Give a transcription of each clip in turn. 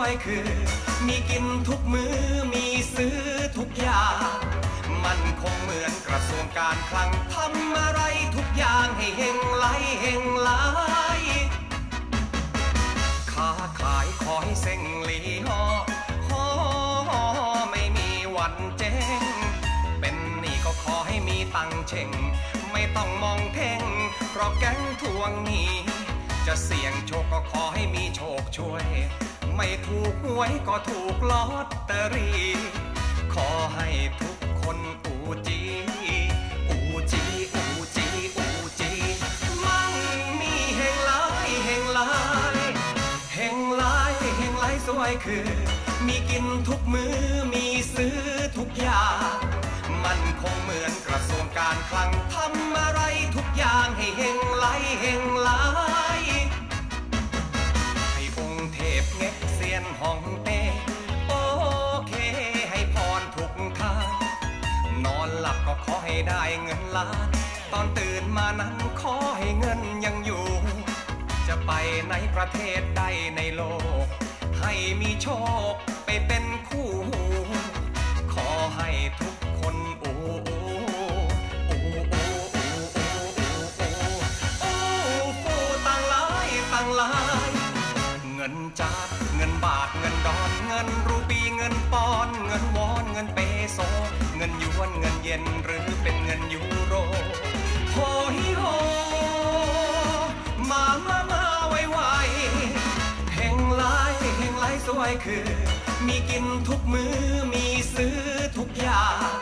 วยคือ มีกินทุกมือ้อมีซื้อทุกอย่างมันคงเหมือนกระทรวงการคลังทำอะไรทุกอย่างให้เฮงไหลเฮงไหลค้าขายขอให้เซ็งลีหอหอไม่มีวันเจ๊งเป็นหนี้ก็ขอให้มีตังเช่งไม่ต้องมองเพ่งเพราะแก๊งทวงหนี้จะเสี่ยงโชคก็ขอให้มีโชคช่วย ไม่ถูกหวยก็ถูกลอตเตอรี่ ขอให้ทุกคนอูจีอูจีอูจีอูจีมั่งมีเฮงหลายเฮงหลายเฮงหลายเฮงหลายสวยคือ มีกินทุกมือ้อมีซื้อทุกอย่างมันคงเหมือนกระทรวงการคลังท ห้องเต้โอเค ให้พรทุกทางนอนหลับก็ขอให้ได้เงินล้าน ตอนตื่นมานั้นขอให้เงินยังอยู่ จะไปในประเทศใดในโลก ให้มีโชค โซ เงินยวนเงินเย็นหรือเป็นเงินยูโรโฮฮิโฮมามามาไวไวเฮงหลายเฮงหลายสวยคือ มีกินทุกมือมีซื้อทุกอย่าง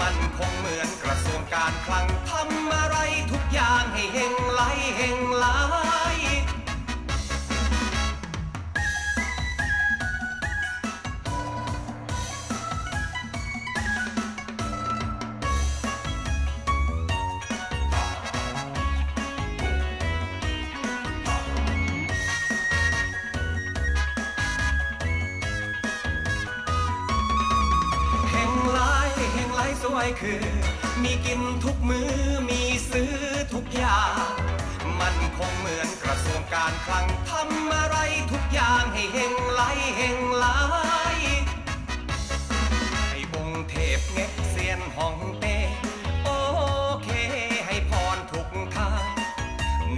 มันคงเหมือนกระทรวงการคลังทำอะไรทุกอย่างให้เฮงไหลเฮงไล วยคือ มีกินทุกมือ้อมีซื้อทุกอย่างมันคงเหมือนกระทรวงการคลังทำอะไรทุกอย่างให้เฮงไหลเฮงไหลให้องเทพเง็กเซียนห้องเต้โอเค ให้พรทุกทาง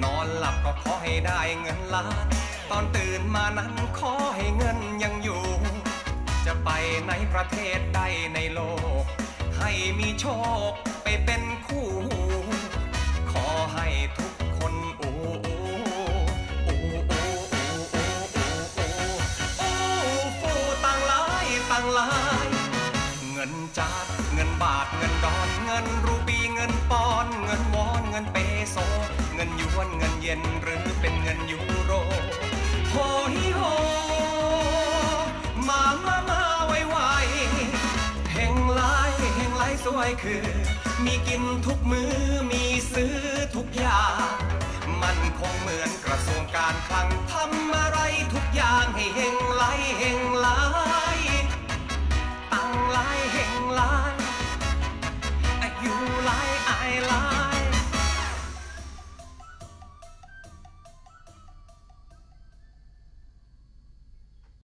นอนหลับก็ขอให้ได้เงินล้าน ตอนตื่นมานั้นขอให้เงินยังอยู่ จะไปในประเทศใดในโลก ให้มีโชคไปเป็นคู่ ขอให้ทุกคนโอ้โอ้โอ้โอ้โอ้โอ้โอ้ฟูต่างหลายต่างหลาย เงินจาดเงินบาทเงินดอนเงินรูปีเงินปอน เงินวอนเงินเปโซ เงินยวนเงินเย็นหรือ วยคือ มีกินทุกมือ้อมีซื้อทุกอย่างมันคงเหมือนกระทรวงการคลังทำอะไรทุกอย่างให้เฮงไหลเฮง